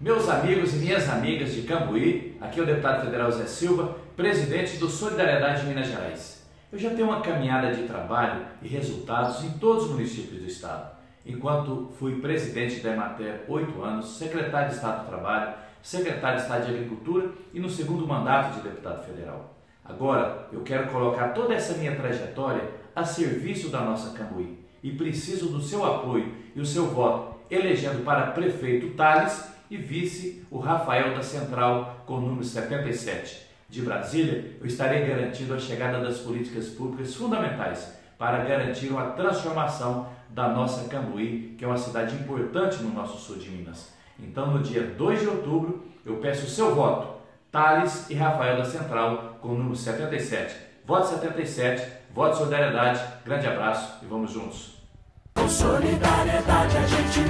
Meus amigos e minhas amigas de Cambuí, aqui é o deputado federal Zé Silva, presidente do Solidariedade de Minas Gerais. Eu já tenho uma caminhada de trabalho e resultados em todos os municípios do estado. Enquanto fui presidente da Emater oito anos, secretário de Estado do Trabalho, secretário de Estado de Agricultura e no segundo mandato de deputado federal. Agora eu quero colocar toda essa minha trajetória a serviço da nossa Cambuí e preciso do seu apoio e o seu voto, elegendo para prefeito Tales e vice o Rafael da Central com o número 77. De Brasília, eu estarei garantindo a chegada das políticas públicas fundamentais para garantir uma transformação da nossa Cambuí, que é uma cidade importante no nosso sul de Minas. Então, no dia 2 de outubro, eu peço o seu voto, Thales e Rafael da Central, com o número 77. Voto 77, voto solidariedade, grande abraço e vamos juntos. Com solidariedade a gente